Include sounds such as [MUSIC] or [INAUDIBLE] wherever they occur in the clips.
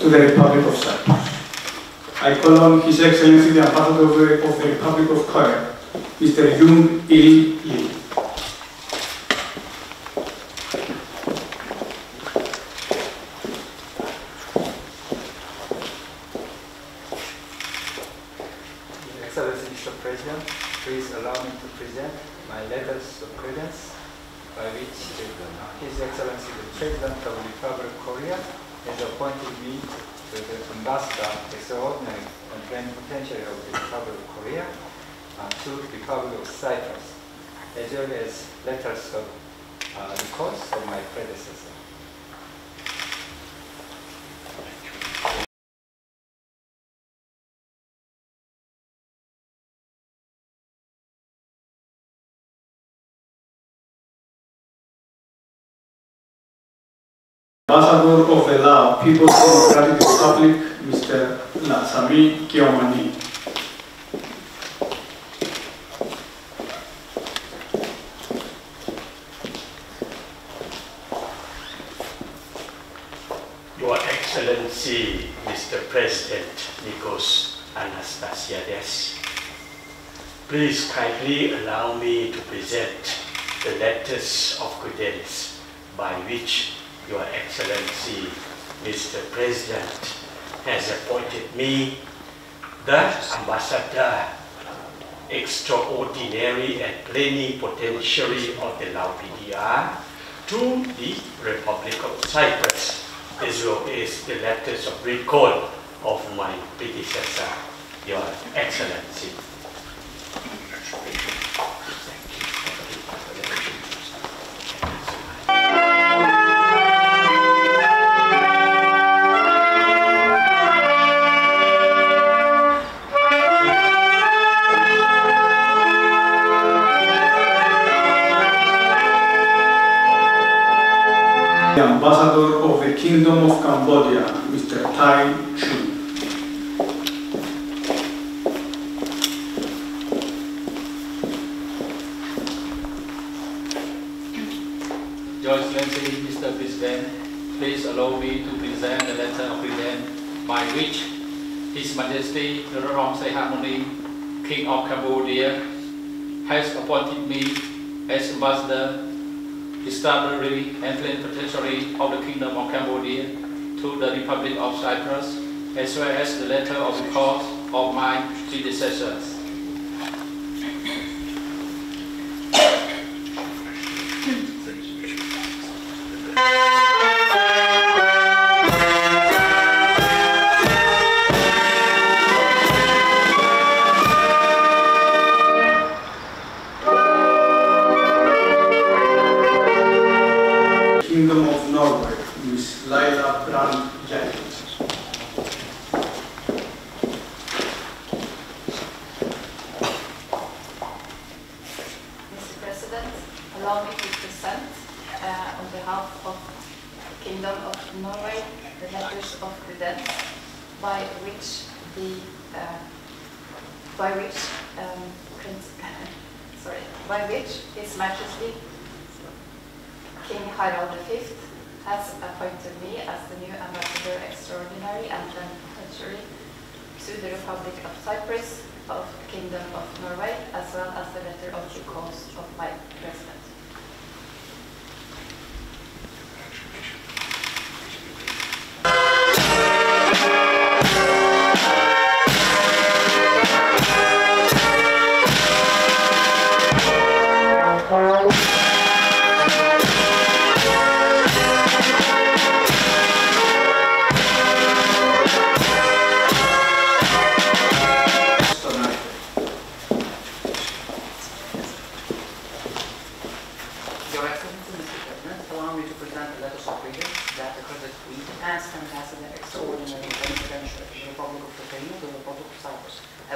to the Republic of Cyprus. I call on His Excellency the Ambassador of the, Republic of Korea, Mr. Yoon Il Lee. Your Excellency Mr. President, please allow me to present my letters of credence by which uh, His Excellency the President of the Republic of Korea has appointed me to the Ambassador Extraordinary and Plenipotentiary of the Republic of Korea uh, to the Republic of Cyprus, as well as letters of uh, records of my predecessor. Ambassador of the Lao People's Democratic Republic, Mr. Latsami Kiomani. Your Excellency, Mr. President Nikos Anastasiades, please kindly allow me to present the letters of credence by which Your Excellency, Mr. President, has appointed me the Ambassador Extraordinary and Plenipotentiary of the Lao PDR to the Republic of Cyprus, as well as the letters of recall of my predecessor, Your Excellency. The Ambassador of the Kingdom of Cambodia, Mr. Tai Chu. Your Excellency, Mr. President, please allow me to present the letter of credence by which His Majesty the Norodom Sihamoni, King of Cambodia, has appointed me as Ambassador, Extraordinary and Plenipotentiary of the Kingdom of Cambodia to the Republic of Cyprus, as well as the letter of record of my predecessors. And Plenipotentiary to the Republic of Cyprus of the Kingdom of Norway, as well as the letter of recourse of my President.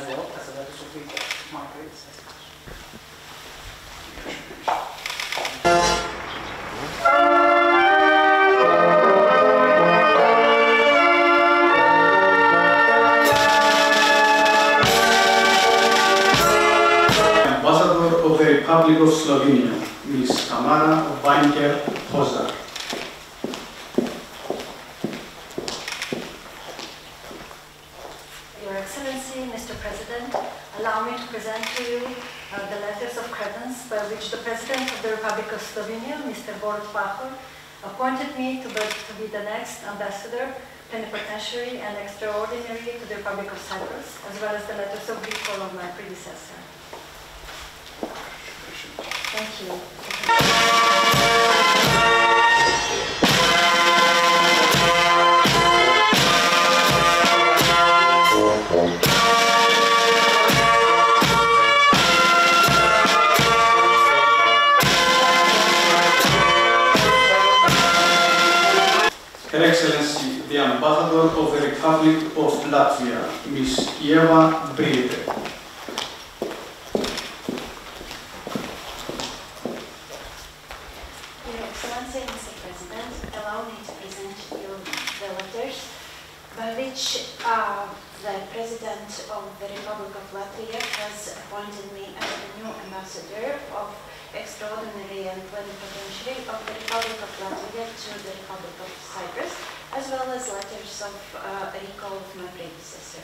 Cyprus, as well as the letters of recall, my predecessors. Ambassador of the Republic of Slovenia, Ms. Tamara Weingerl Požar. Your Excellency, Mr. President, allow me to present to you uh, the letters of credence by which the President of the Republic of Slovenia, Mr. Borut Pahor, appointed me to be, to be the next ambassador, plenipotentiary and extraordinary to the Republic of Cyprus, as well as the letters of recall of my predecessor. Thank you. Ambassador of the Republic of Latvia, Ms. Eva Briede. Mr. President, allow me to present you the letters by which uh, the President of the Republic of Latvia has appointed me as the new ambassador of extraordinary and plenipotentiary of the Republic of Latvia to the Republic of Cyprus, as well as letters of uh, recall of my predecessor.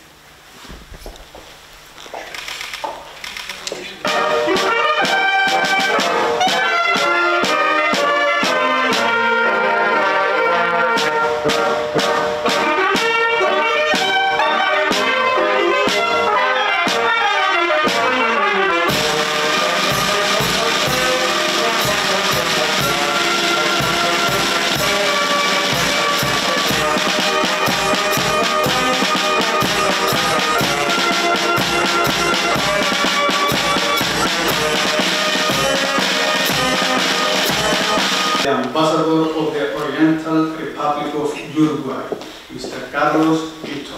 Ambassador of the Oriental Republic of Uruguay, Mr. Carlos Ito.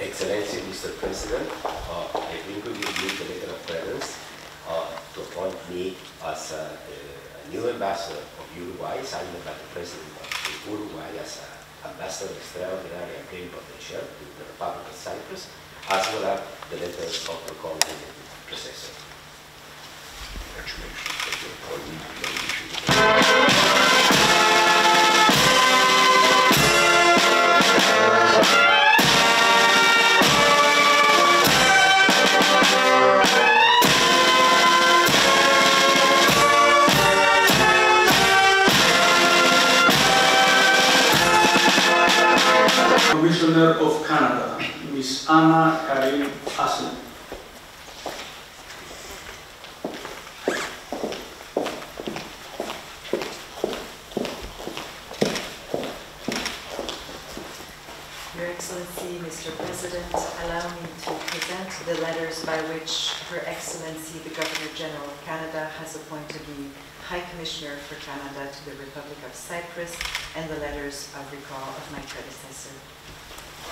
Excellency, Mr. President, uh, I bring to you the letter of credence uh, to appoint me as a, a new ambassador of Uruguay, signed by the President of Uruguay as ambassador extraordinary and plenipotentiary to the Republic of Cyprus, as well as Commissioner of Canada, Ms. Anna Karine Asselin. Your Excellency, Mr. President, allow me to present the letters by which Her Excellency, the Governor General of Canada, has appointed me High Commissioner for Canada to the Republic of Cyprus and the letters of recall of my predecessor. Thank you. very much.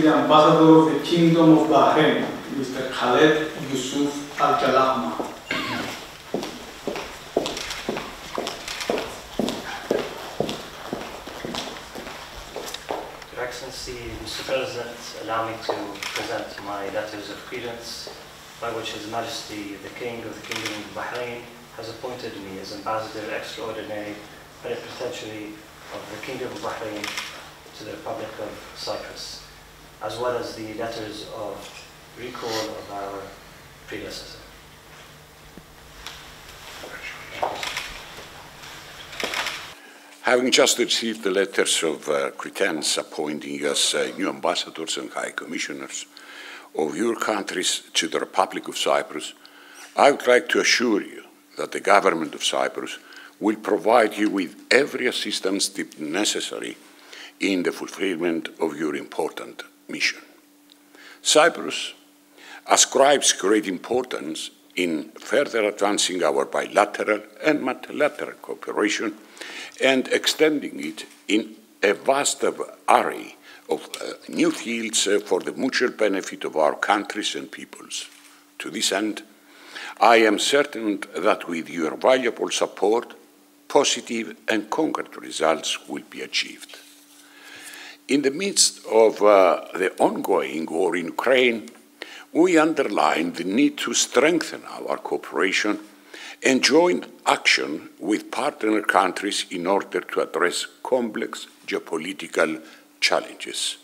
The Ambassador of the Kingdom of Bahrain, Mr. Khaled Yusuf Al Jalahma. Your Excellency, Mr. President, allow me to present my letters of credence by which His Majesty, the King of the Kingdom of Bahrain, has appointed me as Ambassador Extraordinary and Plenipotentiary of the Kingdom of Bahrain to the Republic of Cyprus, as well as the letters of recall of our predecessor. Having just received the letters of uh, credence appointing us uh, new ambassadors and high commissioners of your countries to the Republic of Cyprus, I would like to assure you that the government of Cyprus will provide you with every assistance necessary in the fulfillment of your important mission. Cyprus ascribes great importance in further advancing our bilateral and multilateral cooperation and extending it in a vast array of uh, new fields uh, for the mutual benefit of our countries and peoples. To this end, I am certain that with your valuable support, positive and concrete results will be achieved. In the midst of uh, the ongoing war in Ukraine, we underline the need to strengthen our cooperation and join action with partner countries in order to address complex geopolitical challenges.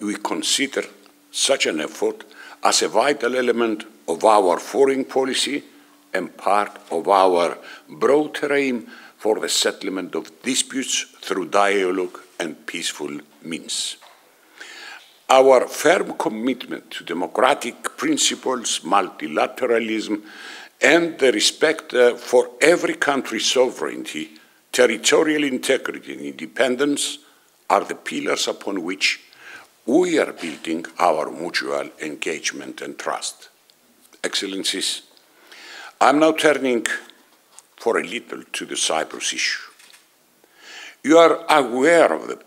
We consider such an effort as a vital element of our foreign policy and part of our broader aim for the settlement of disputes through dialogue and peaceful means. Our firm commitment to democratic principles, multilateralism, and the respect uh, for every country's sovereignty, territorial integrity, and independence are the pillars upon which we are building our mutual engagement and trust. Excellencies, I'm now turning for a little to the Cyprus issue. You are aware of the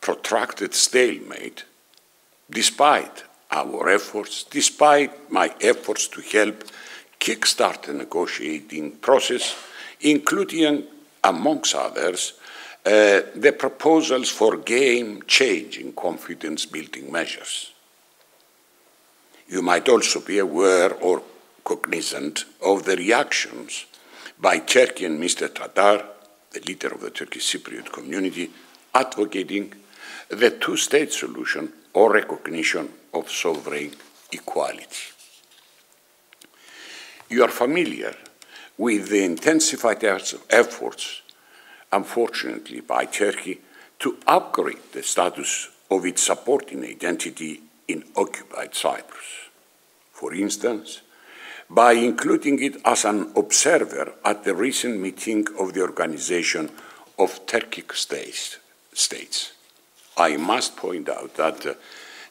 protracted stalemate, despite our efforts, despite my efforts to help kickstart the negotiating process, including, amongst others, uh, the proposals for game-changing confidence-building measures. You might also be aware or cognizant of the reactions by Turkey and Mr. Tatar, the leader of the Turkish Cypriot community, advocating the two-state solution or recognition of sovereign equality. You are familiar with the intensified efforts, unfortunately, by Turkey to upgrade the status of its supporting identity in occupied Cyprus. For instance, by including it as an observer at the recent meeting of the Organization of Turkic States. I must point out that, uh,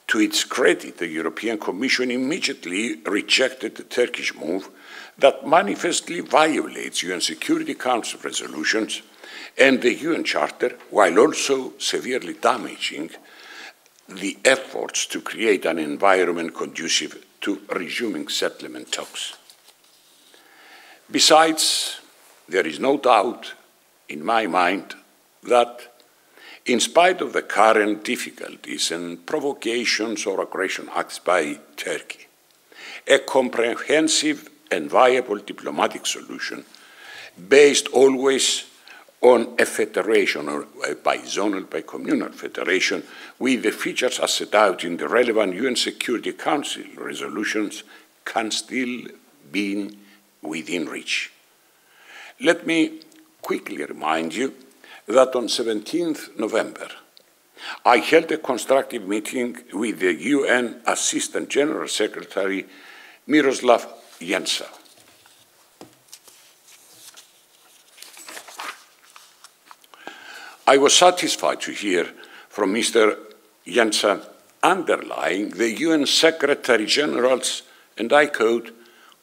to its credit, the European Commission immediately rejected the Turkish move that manifestly violates UN Security Council resolutions and the UN Charter, while also severely damaging the efforts to create an environment conducive to resuming settlement talks. Besides, there is no doubt in my mind that in spite of the current difficulties and provocations or aggression acts by Turkey, a comprehensive and viable diplomatic solution based always on a federation or uh, a bizonal, bicommunal federation with the features as set out in the relevant UN Security Council resolutions can still be within reach. Let me quickly remind you that on 17th November, I held a constructive meeting with the UN Assistant General Secretary Miroslav Jenča. I was satisfied to hear from Mr. Jensen underlying the UN Secretary General's, and I quote,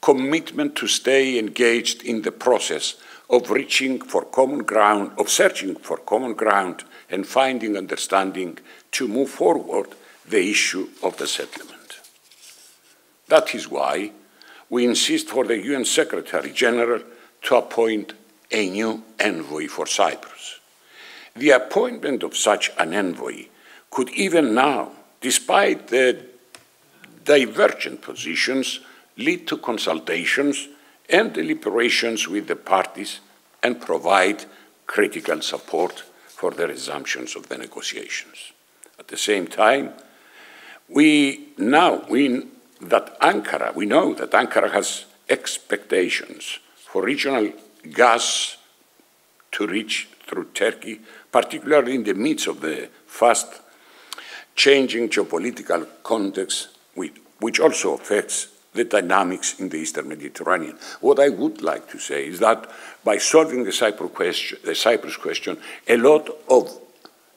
commitment to stay engaged in the process of reaching for common ground, of searching for common ground and finding understanding to move forward the issue of the settlement. That is why we insist for the UN Secretary General to appoint a new envoy for Cyprus. The appointment of such an envoy could even now, despite the divergent positions, lead to consultations and deliberations with the parties and provide critical support for the resumptions of the negotiations. At the same time, we now we that Ankara, we know that Ankara has expectations for regional gas to reach through Turkey, particularly in the midst of the fast changing geopolitical context, which also affects the dynamics in the Eastern Mediterranean. What I would like to say is that by solving the Cyprus question, the Cyprus question a lot of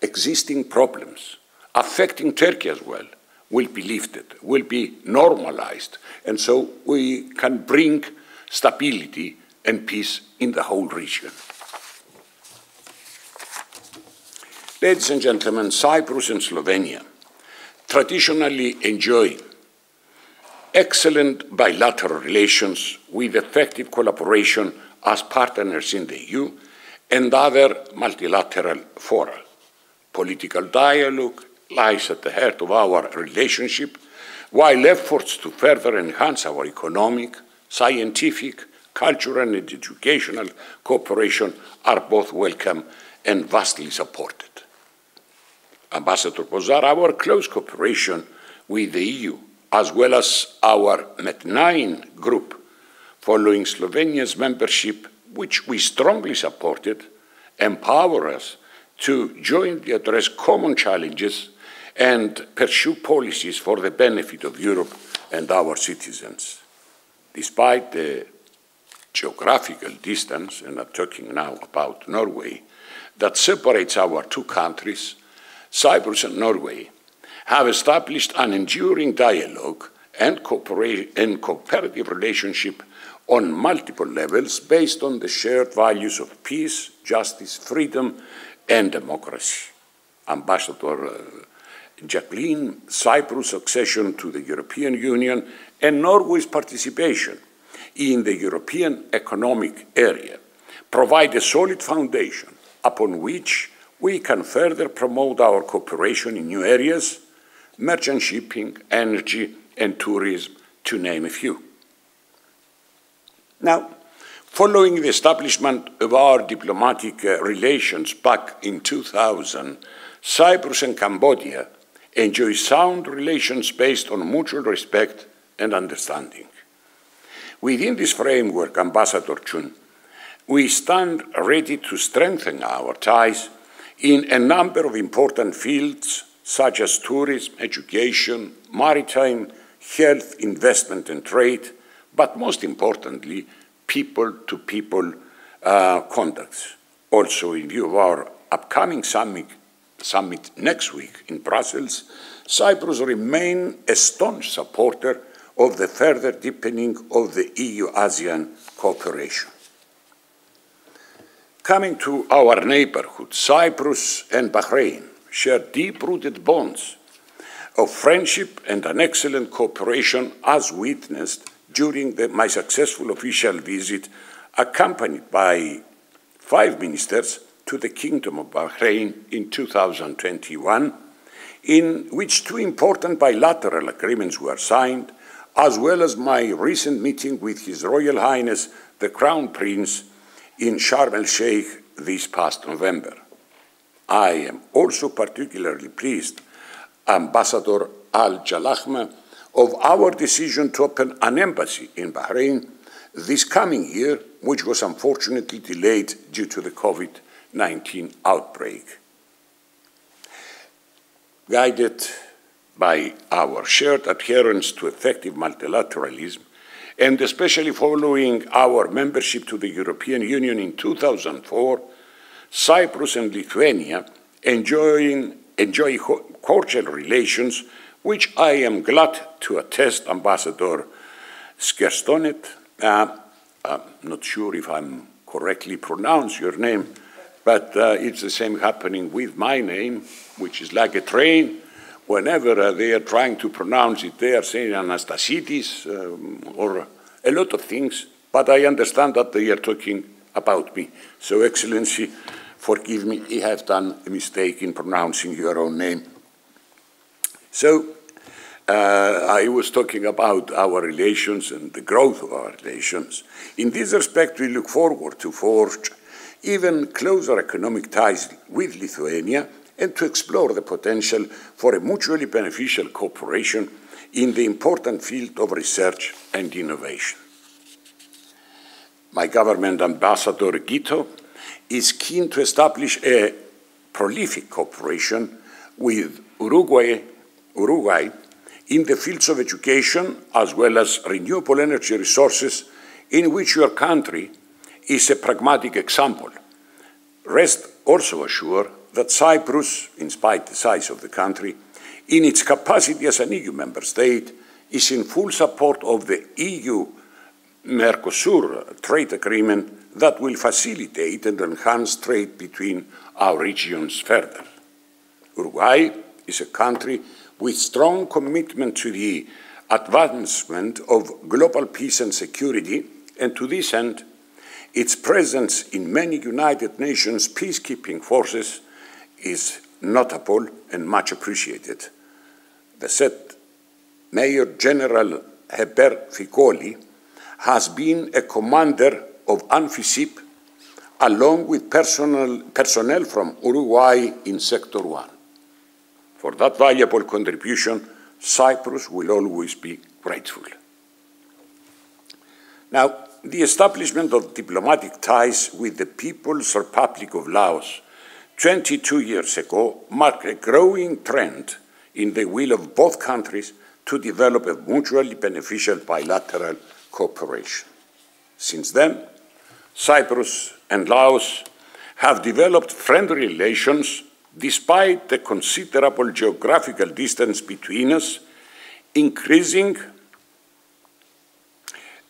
existing problems affecting Turkey as well will be lifted, will be normalized, and so we can bring stability and peace in the whole region. Ladies and gentlemen, Cyprus and Slovenia traditionally enjoy excellent bilateral relations with effective collaboration as partners in the EU and other multilateral fora. Political dialogue lies at the heart of our relationship, while efforts to further enhance our economic, scientific, cultural, and educational cooperation are both welcome and vastly supported. Ambassador Požar, our close cooperation with the EU, as well as our MED9 group, following Slovenia's membership, which we strongly supported, empower us to jointly address common challenges and pursue policies for the benefit of Europe and our citizens. Despite the geographical distance, and I'm talking now about Norway, that separates our two countries, Cyprus and Norway have established an enduring dialogue and, and cooperative relationship on multiple levels based on the shared values of peace, justice, freedom, and democracy. Ambassador uh, Jacqueline, Cyprus' accession to the European Union, and Norway's participation in the European Economic Area provide a solid foundation upon which we can further promote our cooperation in new areas, merchant shipping, energy, and tourism, to name a few. Now, following the establishment of our diplomatic uh, relations back in 2000, Cyprus and Cambodia enjoy sound relations based on mutual respect and understanding. Within this framework, Ambassador Chun, we stand ready to strengthen our ties in a number of important fields such as tourism, education, maritime, health, investment and trade, but most importantly, people-to-people uh, contacts. Also, in view of our upcoming summit, summit next week in Brussels, Cyprus remains a staunch supporter of the further deepening of the EU-ASEAN cooperation. Coming to our neighborhood, Cyprus and Bahrain share deep-rooted bonds of friendship and an excellent cooperation as witnessed during the, my successful official visit accompanied by five ministers to the Kingdom of Bahrain in 2021, in which two important bilateral agreements were signed as well as my recent meeting with His Royal Highness the Crown Prince in Sharm el Sheikh this past November. I am also particularly pleased, Ambassador Al Jalahma, of our decision to open an embassy in Bahrain this coming year, which was unfortunately delayed due to the COVID 19 outbreak. Guided by our shared adherence to effective multilateralism, and especially following our membership to the European Union in 2004, Cyprus and Lithuania enjoying, enjoy cordial relations, which I am glad to attest, Ambassador Skerstonet. Uh, I'm not sure if I'm correctly pronounce your name, but uh, it's the same happening with my name, which is like a train whenever uh, they are trying to pronounce it, they are saying Anastasitis um, or a lot of things, but I understand that they are talking about me. So, Excellency, forgive me, I have done a mistake in pronouncing your own name. So, uh, I was talking about our relations and the growth of our relations. In this respect, we look forward to forge even closer economic ties with Lithuania and to explore the potential for a mutually beneficial cooperation in the important field of research and innovation. My government ambassador, Guito, is keen to establish a prolific cooperation with Uruguay, Uruguay in the fields of education as well as renewable energy resources in which your country is a pragmatic example. Rest also assured that Cyprus, in spite the size of the country, in its capacity as an EU member state, is in full support of the EU Mercosur trade agreement that will facilitate and enhance trade between our regions further. Uruguay is a country with strong commitment to the advancement of global peace and security, and to this end, its presence in many United Nations peacekeeping forces is notable and much appreciated. The said Major General Heber Fikoli has been a commander of UNFICYP along with personnel, personnel from Uruguay in Sector 1. For that valuable contribution, Cyprus will always be grateful. Now, the establishment of diplomatic ties with the People's Republic of Laos 22 years ago marked a growing trend in the will of both countries to develop a mutually beneficial bilateral cooperation. Since then, Cyprus and Laos have developed friendly relations despite the considerable geographical distance between us, increasing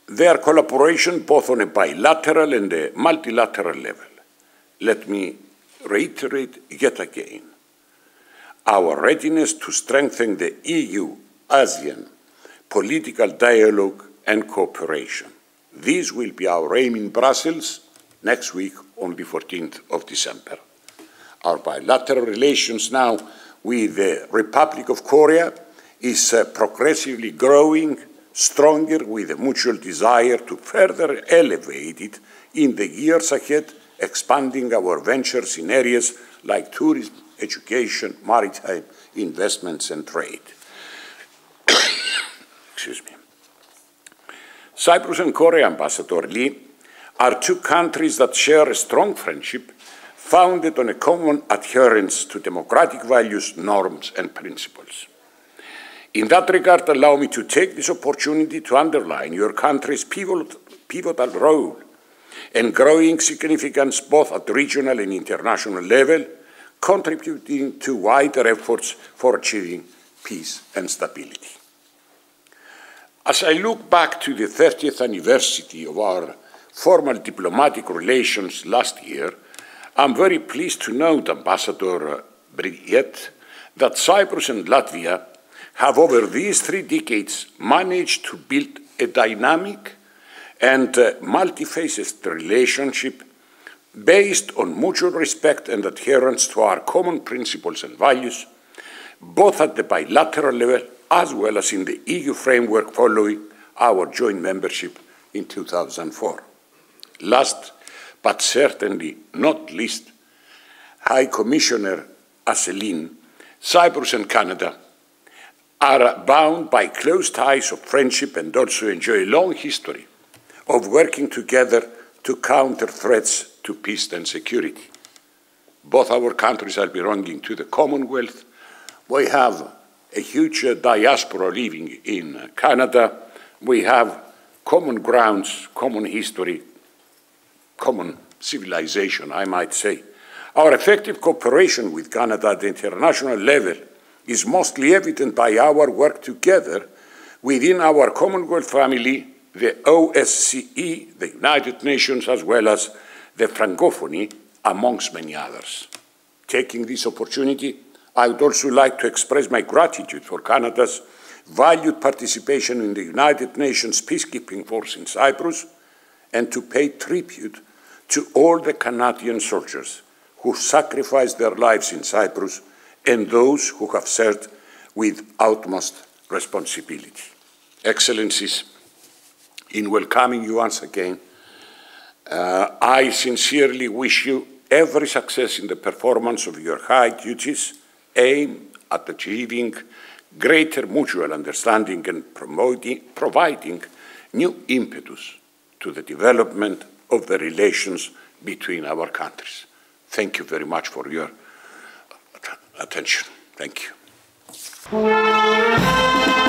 their collaboration both on a bilateral and a multilateral level. Let me reiterate yet again our readiness to strengthen the EU ASEAN political dialogue and cooperation. This will be our aim in Brussels next week on the 14th of December. Our bilateral relations now with the Republic of Korea is uh, progressively growing stronger with a mutual desire to further elevate it in the years ahead, expanding our ventures in areas like tourism, education, maritime investments, and trade. [COUGHS] Excuse me. Cyprus and Korea, Ambassador Lee, are two countries that share a strong friendship founded on a common adherence to democratic values, norms, and principles. In that regard, allow me to take this opportunity to underline your country's pivotal role and growing significance both at regional and international level, contributing to wider efforts for achieving peace and stability. As I look back to the 30th anniversary of our formal diplomatic relations last year, I'm very pleased to note, Ambassador Briet, that Cyprus and Latvia have over these three decades managed to build a dynamic and uh, multifaceted relationship based on mutual respect and adherence to our common principles and values, both at the bilateral level as well as in the EU framework following our joint membership in 2004. Last, but certainly not least, High Commissioner Asselinew, Cyprus and Canada are bound by close ties of friendship and also enjoy a long history of working together to counter threats to peace and security. Both our countries are belonging to the Commonwealth. We have a huge uh, diaspora living in Canada. We have common grounds, common history, common civilization, I might say. Our effective cooperation with Canada at the international level is mostly evident by our work together within our Commonwealth family, the OSCE, the United Nations, as well as the Francophonie, amongst many others. Taking this opportunity, I would also like to express my gratitude for Canada's valued participation in the United Nations peacekeeping force in Cyprus and to pay tribute to all the Canadian soldiers who sacrificed their lives in Cyprus and those who have served with utmost responsibility. Excellencies, in welcoming you once again, uh, I sincerely wish you every success in the performance of your high duties aim at achieving greater mutual understanding and promoting, providing new impetus to the development of the relations between our countries. Thank you very much for your attention. Thank you.